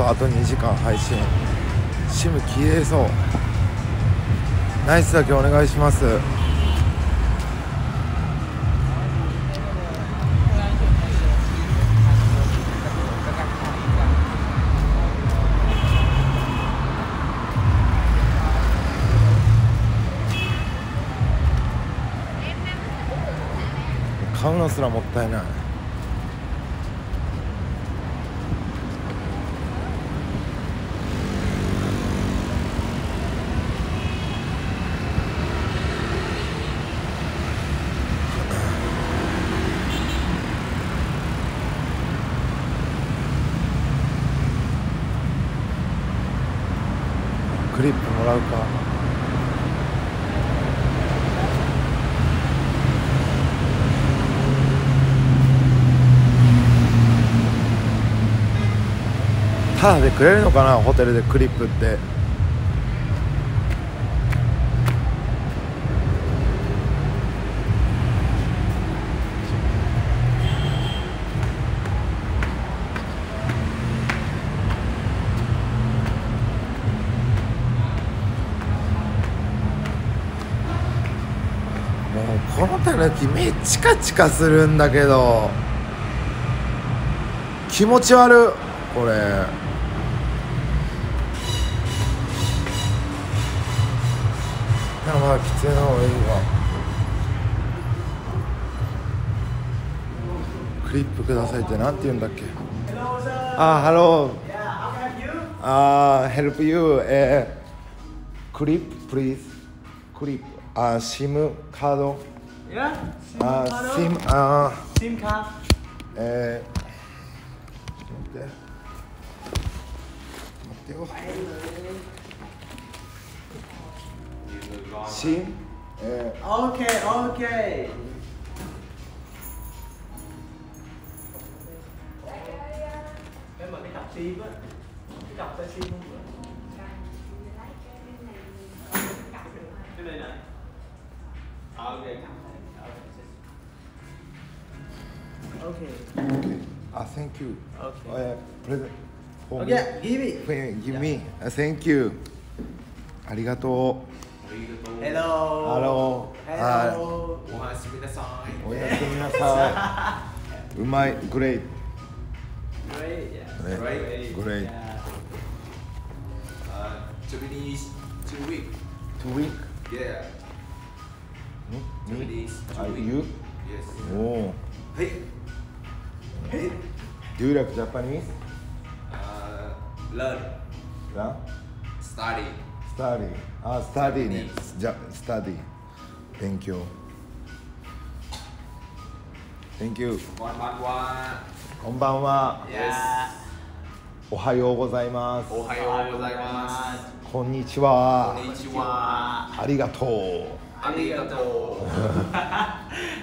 多分これ持たんぞあと2時間配信。シム消えそう。ナイスだけお願いします。買うのすらもったいないクリップもらうか。タダでくれるのかなホテルでクリップってもうこのたぬきめっチカチカするんだけど気持ち悪い。これ。まあきついな方がいいわ。クリップくださいってなんて言うんだっけ？あハローあ help you え、クリップ please クリップ。あ SIM カード。Yeah. あ SIM SIM あ SIM card. えー、ちょっと待って待ってよ SIM え Okay, okay. Em mở cái cặp SIM á. Cái cặp tay SIM không Okay. ー、OK あ Thank you Okay. えー、プレゼント Okay, give it. Give me a Thank you ありがとう Hello. ハローは Hello. おやすみなさい。いおやすみなさいうまい Great Great. Yeah. Great. Great. Yeah. Uh, Japanese two week. Two week Yeah. Me? Japanese two Are week. you? Yes. おおはい。Do you like Japanese? Uh, learn. な Study. Study あ Study ねじゃ Study 勉強 Thank you こんばんは。こんばんは Yes. おはようございますおはようございます。こんにちはこんにちは。ありがとうありがとう。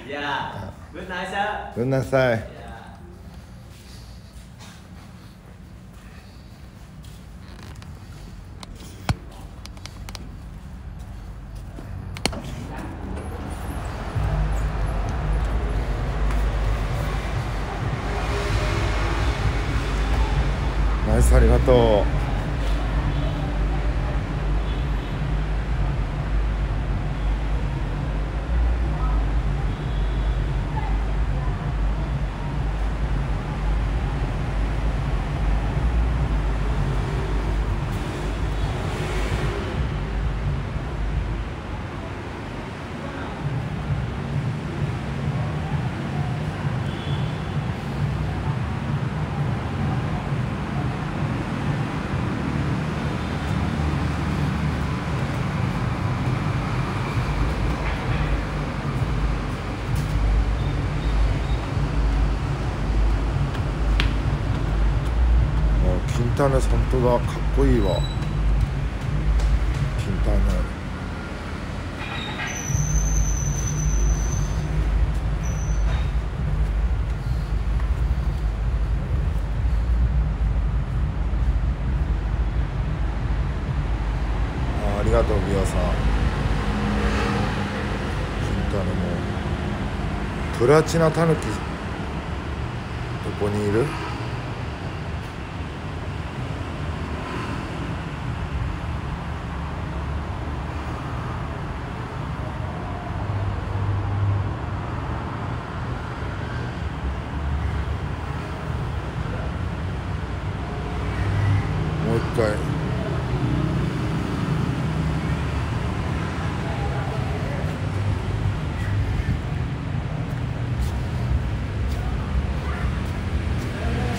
Yeah. Night, sir. ごめんなさい Yeah. ナイスありがとうあキンターネス本当だかっこいいわキンターネあありがとうビアさん。本当あのも。うプラチナタヌキどこにいる回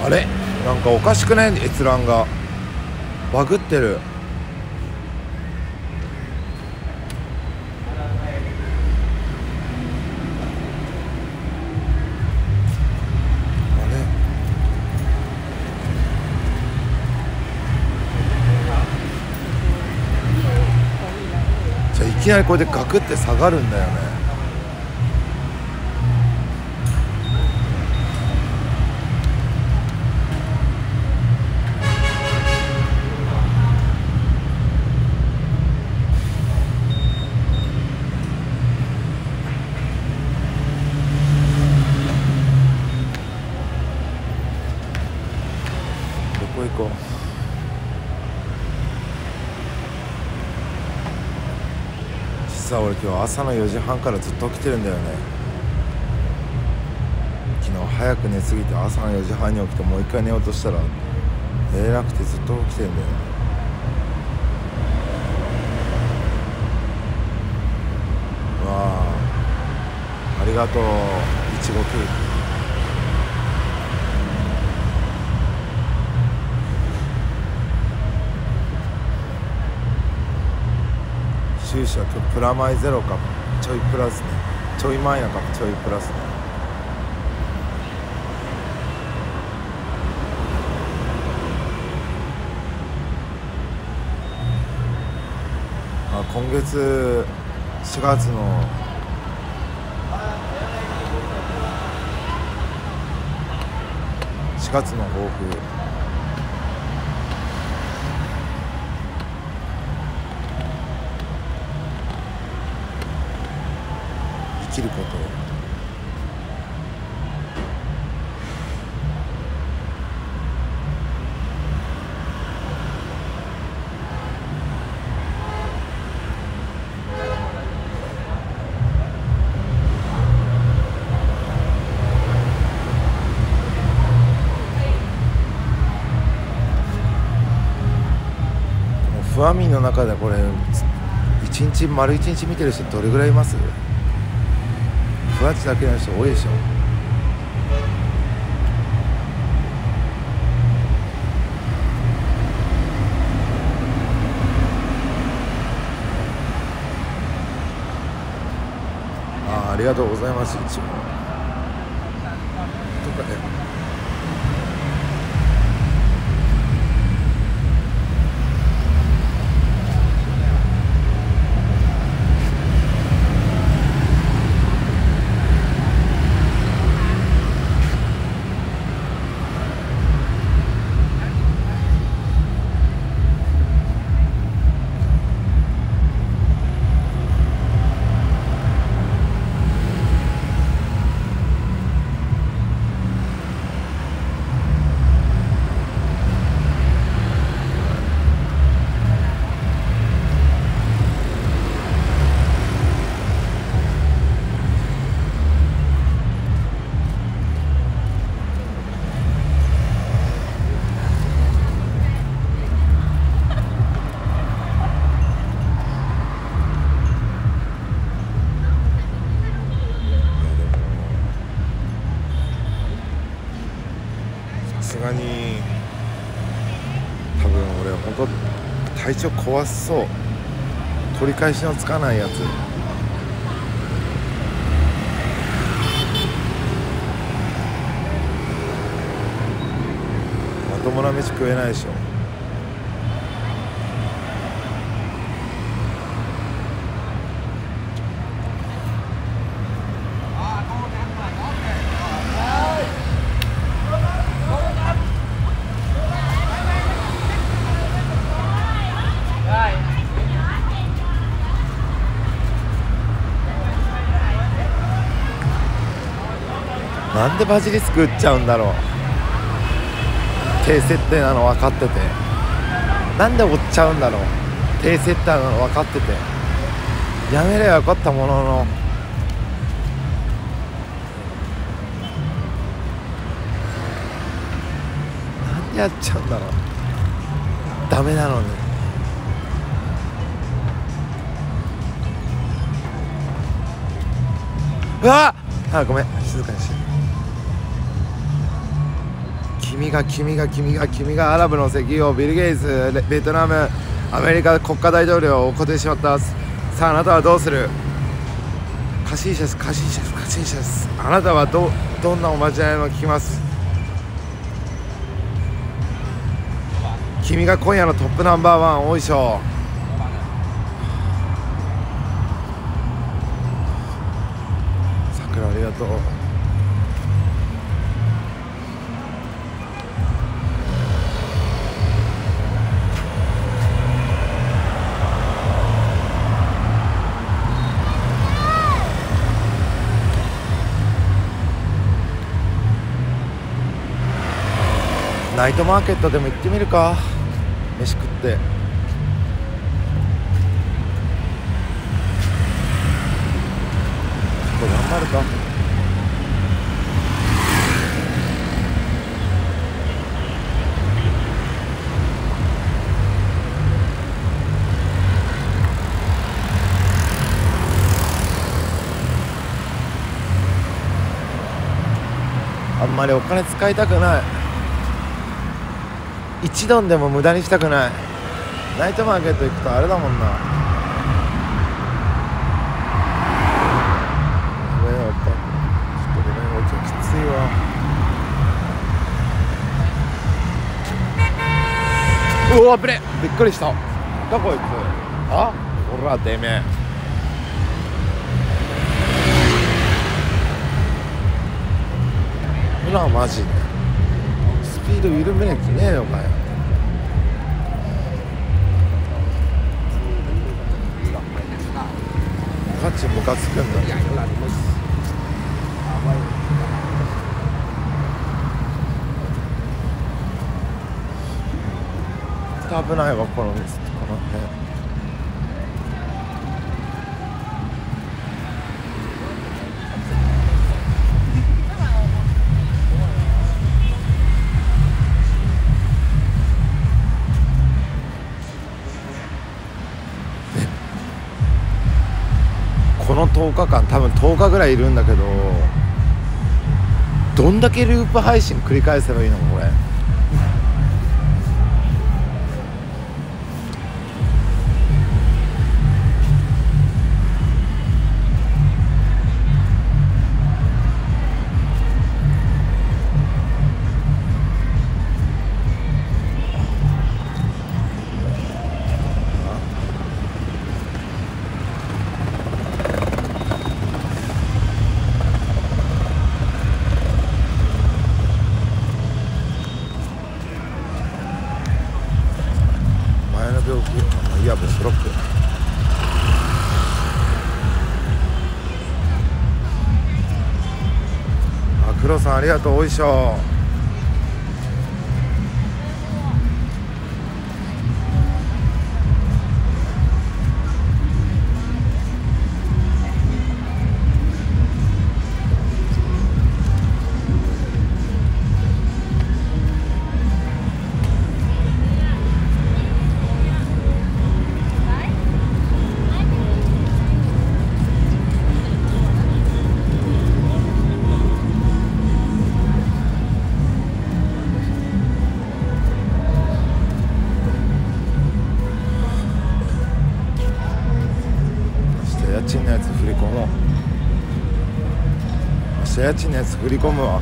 あれなんかしくない？閲覧が。バグってる。じゃあいきなりこれでガクって下がるんだよねどこ行こう今日朝の4時半からずっと起きてるんだよね。昨日早く寝すぎて朝の4時半に起きてもう一回寝ようとしたら寝れなくてずっと起きてるんだよね。わあありがとういちごケーキ。収支は今日プラマイゼロかも。ちょいプラスね。ちょいマイナかも。ちょいプラスね。あ今月4月の4月の抱負。きること。フアミの中でこれ一日丸一日見てる人どれぐらいいます？ふわっちだけの人多いでしょ。あありがとうございます。いつもとかねさすがに多分俺本当体調壊しそう。取り返しのつかないやつ。まともな飯食えないでしょ。でバジリスク打っちゃうんだろう。低設定なの分かってて。なんで追っちゃうんだろう。低設定なの分かってて。やめればよかったものの。なんでやっちゃうんだろう。ダメなのに。うわあごめん。静かにして。君が君が君が君がアラブの石油をビル・ゲイツベトナムアメリカ国家大統領を固定しまった。さああなたはどうする？カシーシャスカシーシャスカシーシャス。あなたはどどんなおまじないも聞きます？君が今夜のトップナンバーワン大いしょナイトマーケットでも行ってみるか。飯食って。ちょっと頑張るか。あんまりお金使いたくない。一丼でも無駄にしたくない。ナイトマーケット行くとあれだもんな。やべえやっぱちょっとごめんお茶きついわ。うわぶれびっくりした。どこいつあ？ほらてめえ。ほらマジでード緩めなきゃいけねえのかよカチムカつくんだ。危ないわこのこ10日間多分10日ぐらいいるんだけどどんだけループ配信繰り返せばいいのか。りがとうおいしょ家賃のやつ振り込むわ。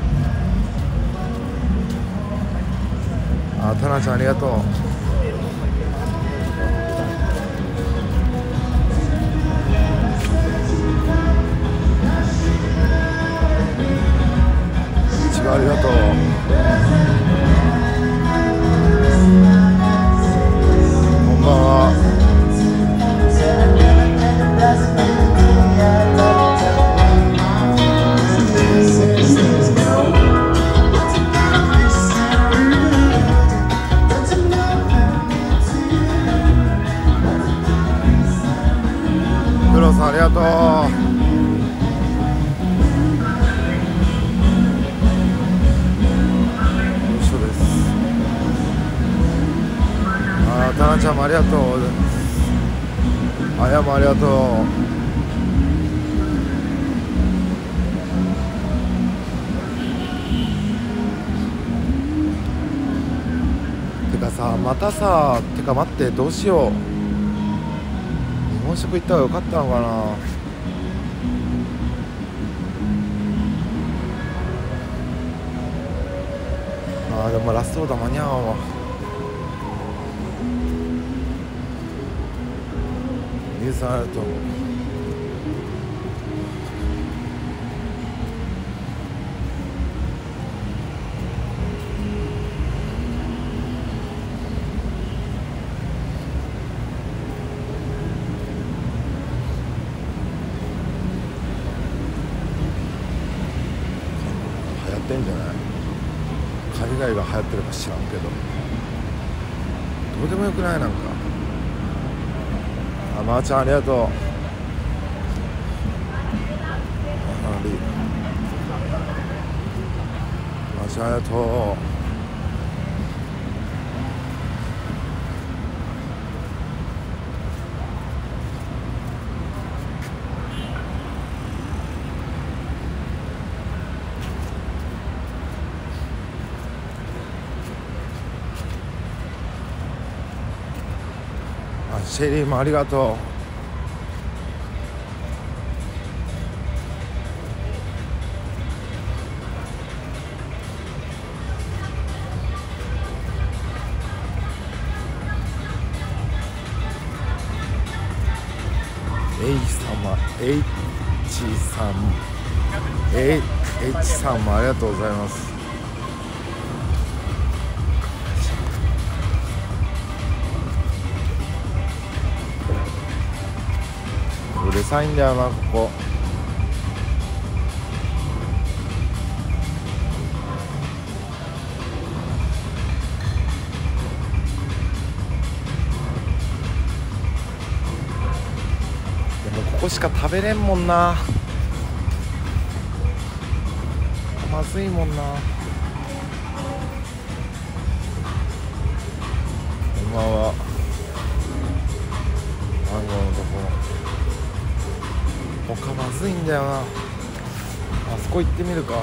あタナちゃんありがとう。一番ありがとう。ありがとう。あやもありがとう。てかさまたさてか待ってどう。しよう。日本食行った方がよかったのかなあーでもラストオーダー間に合わんわニュースあると。思う流行ってんじゃない？海外が流行ってるか知らんけど。どうでもよくない？なんか。あまー、ちゃんありがとう。ありまー、ちゃんありがとうあシェリーもありがとう。エイ様エイチさんエイエイチさんもありがとうございます。うるさいんだよなここ。でもここしか食べれんもんな。まずいもんな。いんだよな。あそこ行ってみるか。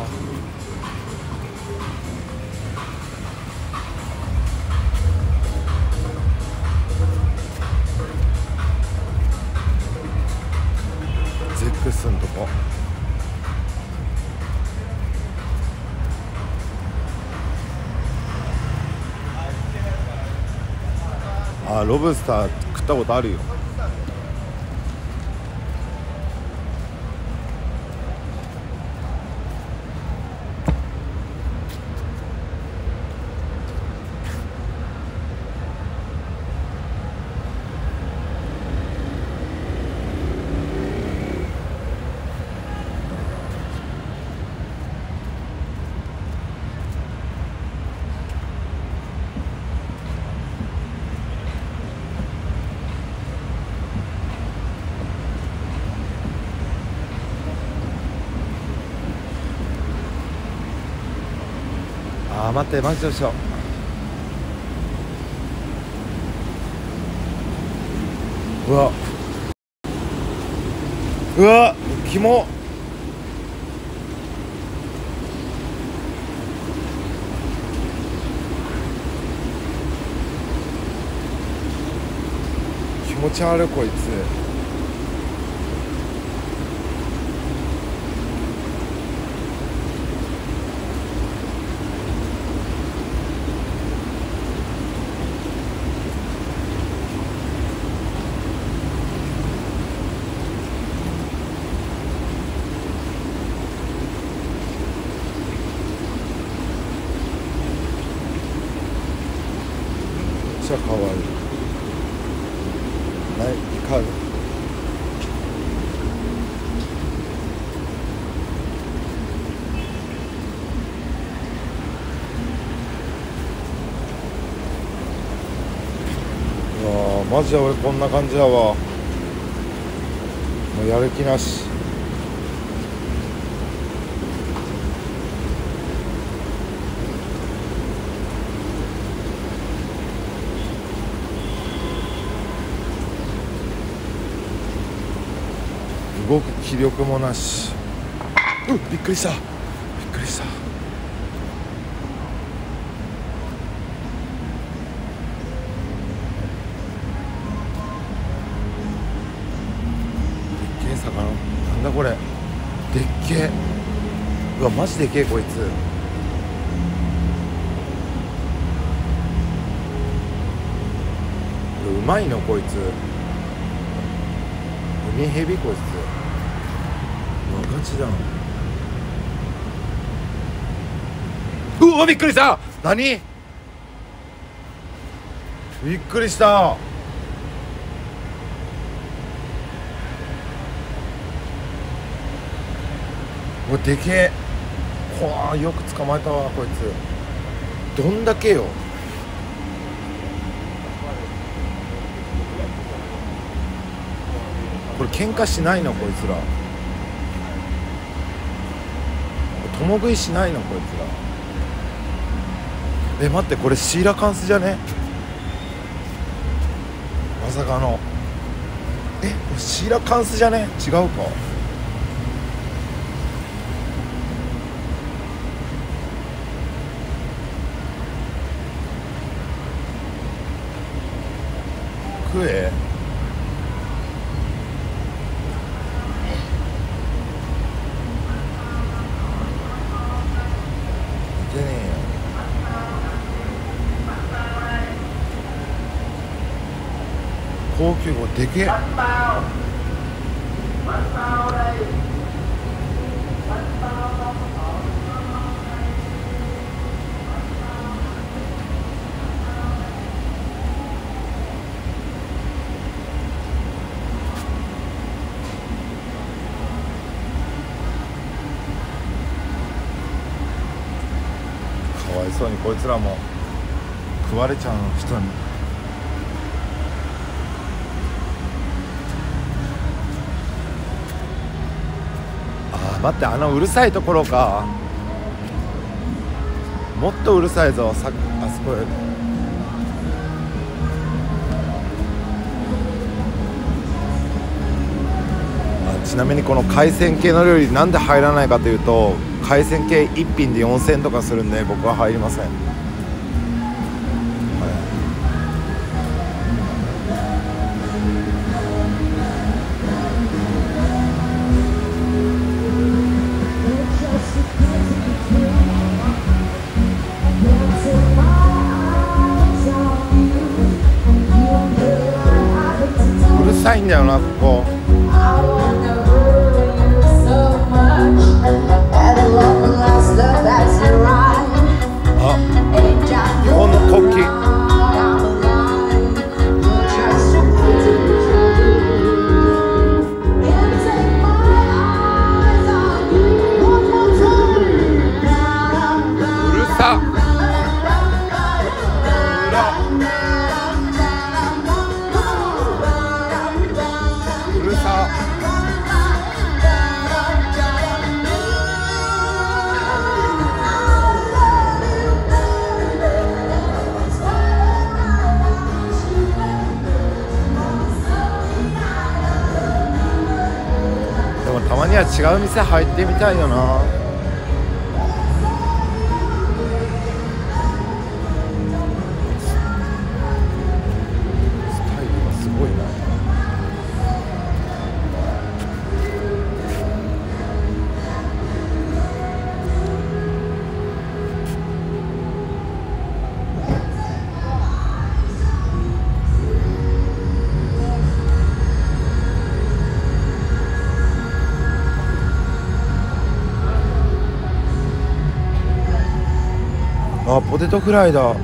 ゼックスんとこ。あロブスター食ったことあるよ。ってマジどうしよううわ。うわキモ気持ち悪いこいつ。マジで俺こんな感じだわ。もうやる気なし。動く気力もなし。うっびっくりした。うわマジでけえこいつ。うまいのこいつ。海ヘビこいつ。うわガチだうわびっくりした。何？びっくりした。うわでけえこわよく捕まえたわこいつ。どんだけよ。これ喧嘩しないのこいつら。共食いしないのこいつら。え待ってこれシーラカンスじゃね？まさかの。えこれシーラカンスじゃね？違うか。食え。高級魚でけえ。そうにこいつらも食われちゃう人に。あー待ってあのうるさいところか。もっとうるさいぞさあそこへ。あちなみにこの海鮮系の料理なんで入らないかというと海鮮系1品で4000円とかするんで僕は入りません、うるさいんだよなここ。Okay. 違う店入ってみたいよな。あポテトフライだ。違うか。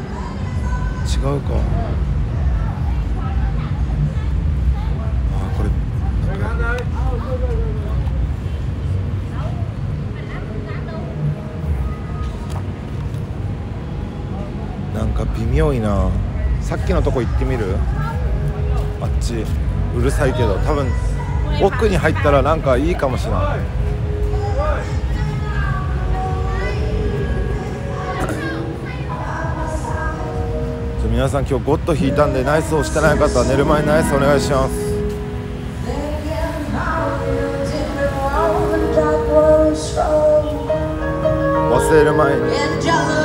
あこれ。なんかなんか微妙いな。さっきのとこ行ってみる？あっち。うるさいけど多分奥に入ったらなんかいいかもしれない皆さん今日ゴッド引いたんでナイスをしてない方は寝る前にナイスお願いします忘れる前に。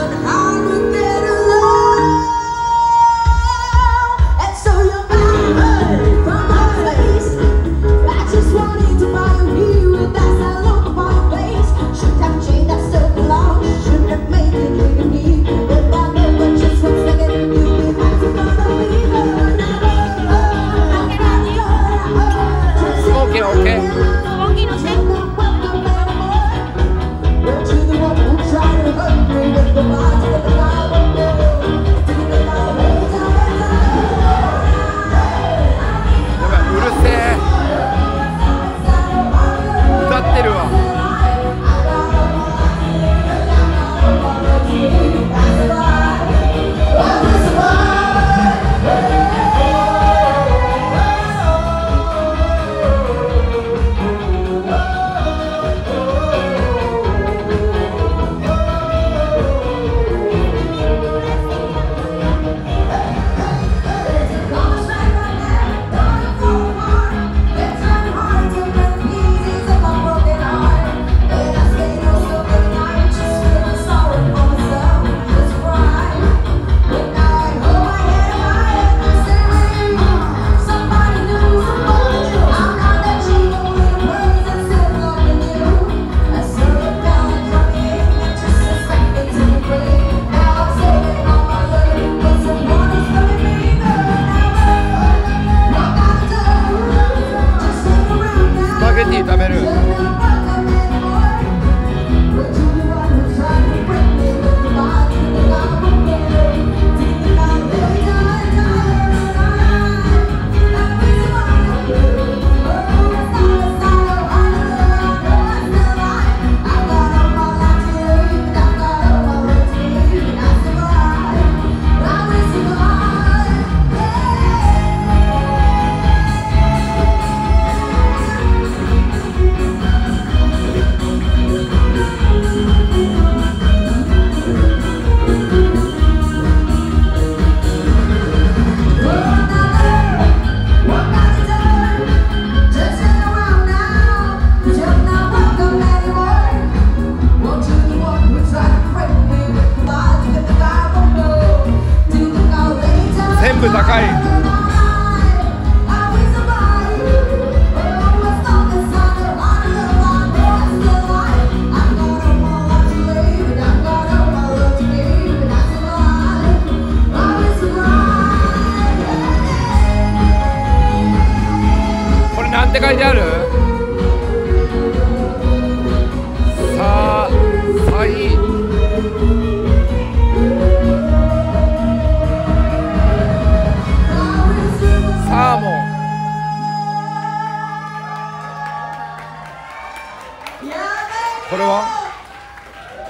これは？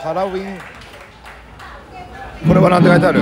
パラウィン？これは何て書いてある？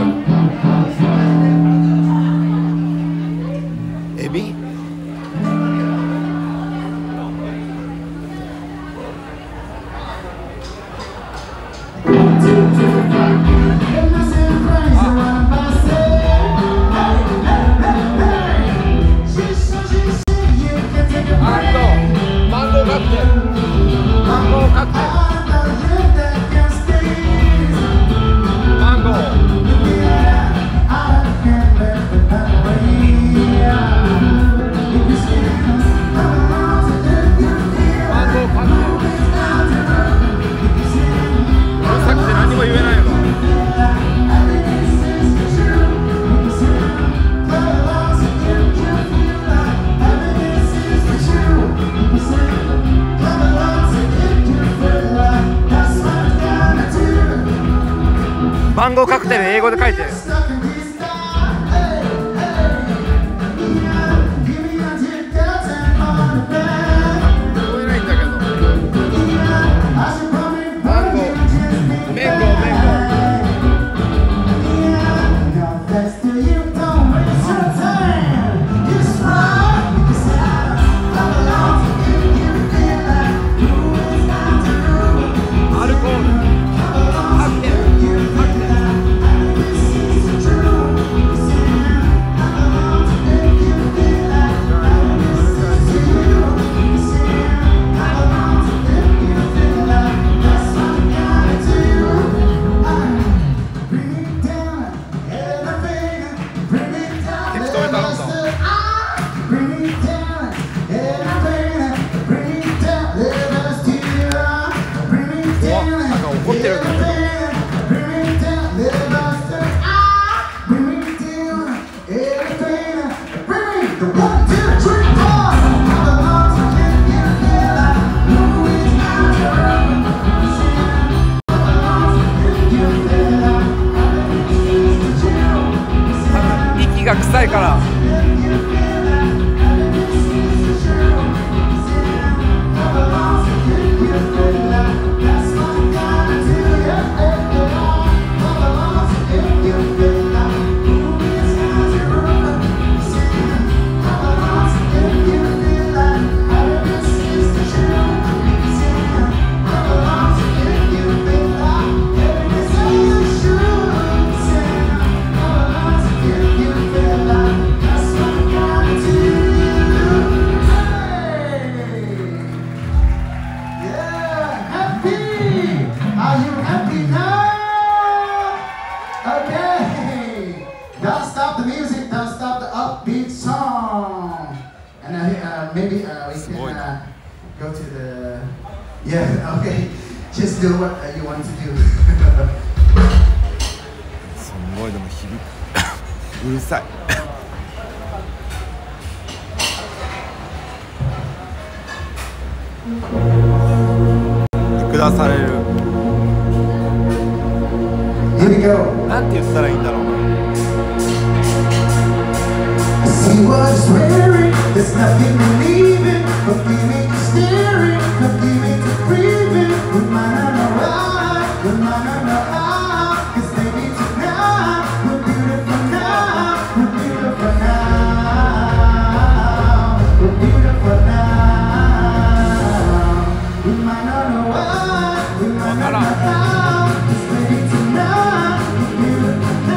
Voilà.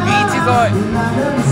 Beat is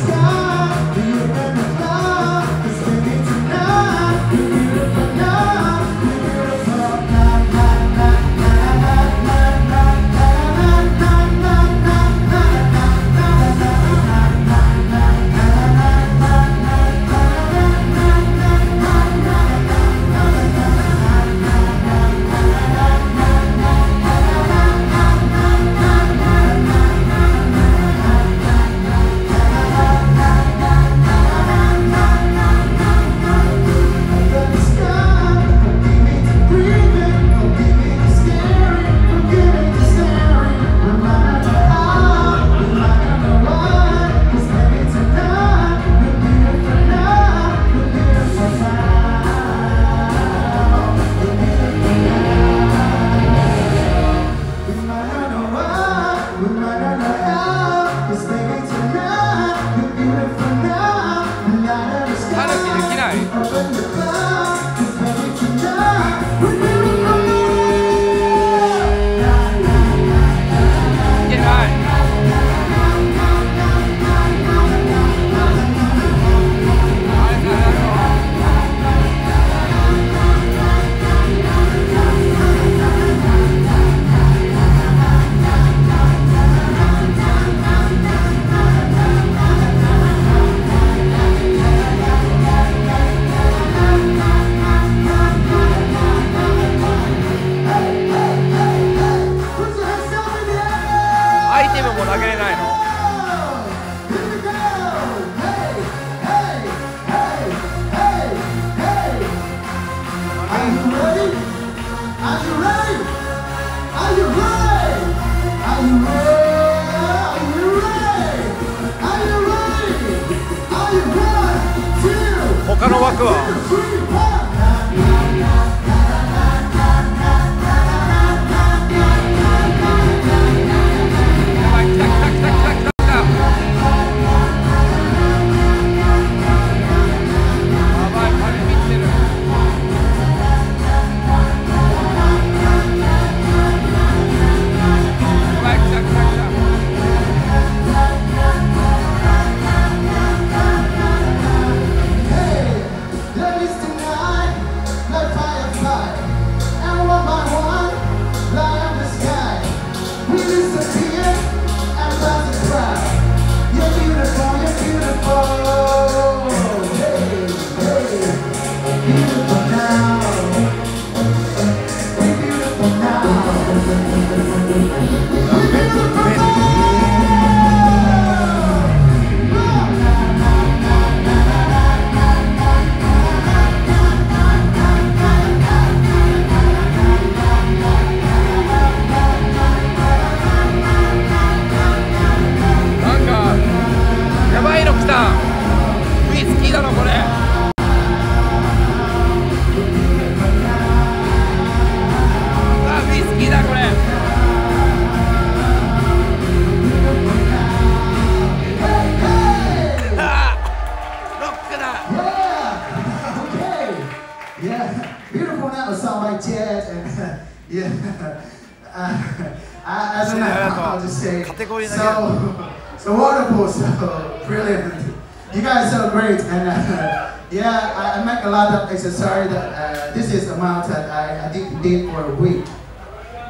uh, yeah, I, I make a lot of exercise. That, uh, this is the amount that I, I did, did for a week.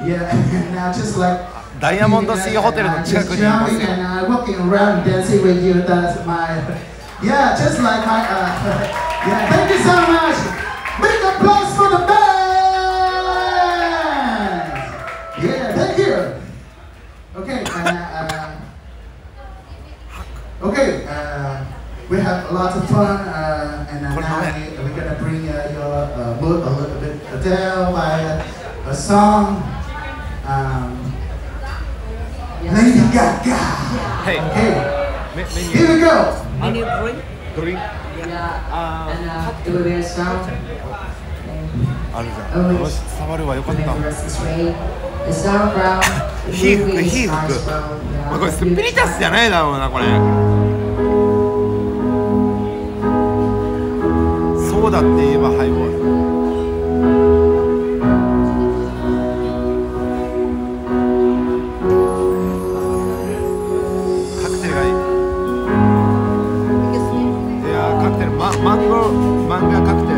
Yeah, and now just like ダイヤモンドシーホテルの近くにいます jumping よ and uh, walking around dancing with you. That's my, yeah, just like my, uh, yeah. Thank you so much. Big applause for the band. Yeah, thank you. Okay, uh, uh, okay. Uh, we have a lot of fun, uh, and uh, Now we, we're gonna bring uh, your uh, mood a little bit down by uh, a song. Um, Lady Gaga. はい Okay, メメニュ here we go. Menu drink. ードリンク Uh, And uh, it will be a sound. あるじゃんよし伝わるわよかった火吹く火吹く Yeah, 前これスピリタスじゃないだろうなこれそうだって言えばハイボールカクテルがいい。いやカクテル。ママンゴーマンゴーカクテル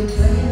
まいの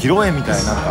披露宴みたいなな